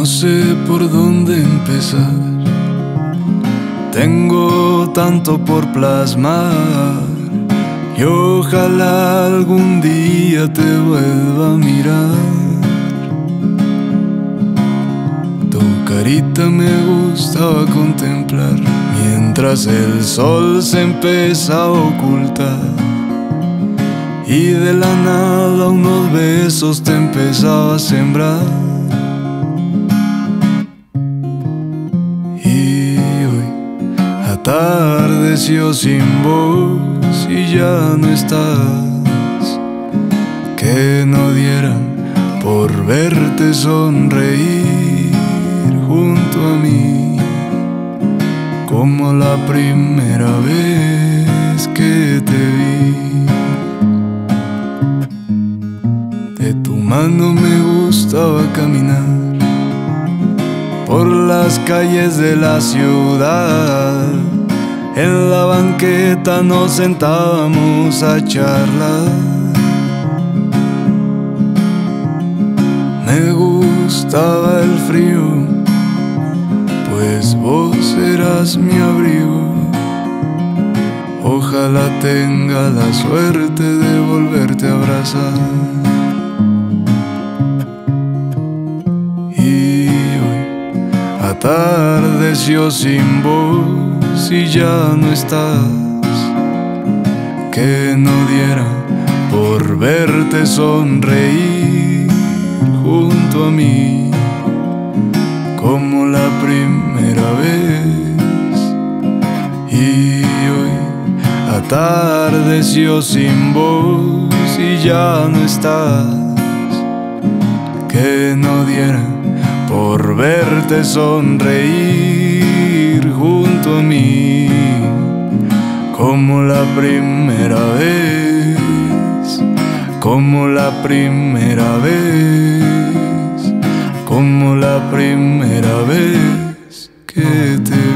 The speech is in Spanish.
No sé por dónde empezar. Tengo tanto por plasmar. Y ojalá algún día te vuelva a mirar. Carita me gustaba contemplar mientras el sol se empieza a ocultar. Y de la nada unos besos te empezaba a sembrar. Y hoy atardeció sin voz y ya no estás. Que no dieran por verte sonreír junto a mí, como la primera vez que te vi. De tu mano me gustaba caminar por las calles de la ciudad. En la banqueta nos sentábamos a charlar. Me gustaba el frío, pues vos eras mi abrigo. Ojalá tenga la suerte de volverte a abrazar. Y hoy atardeció sin voz y ya no estás. Que no diera por verte sonreír junto a mí como la primera vez. Y hoy atardeció sin voz y ya no estás. Que no diera por verte sonreír junto a mí como la primera vez, como la primera vez, como la primera vez que te.